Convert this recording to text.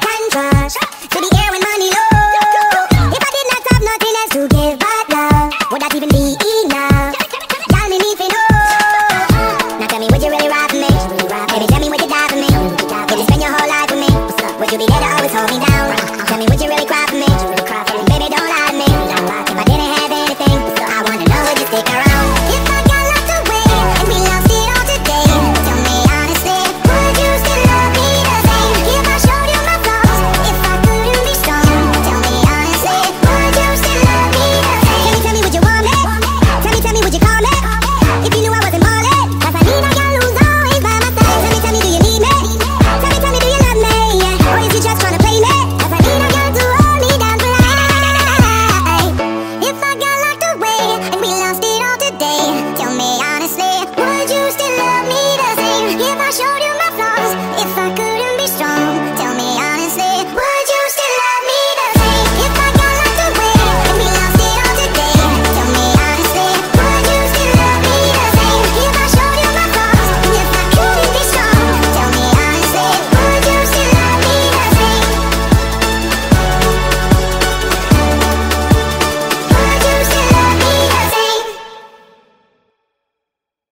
time flies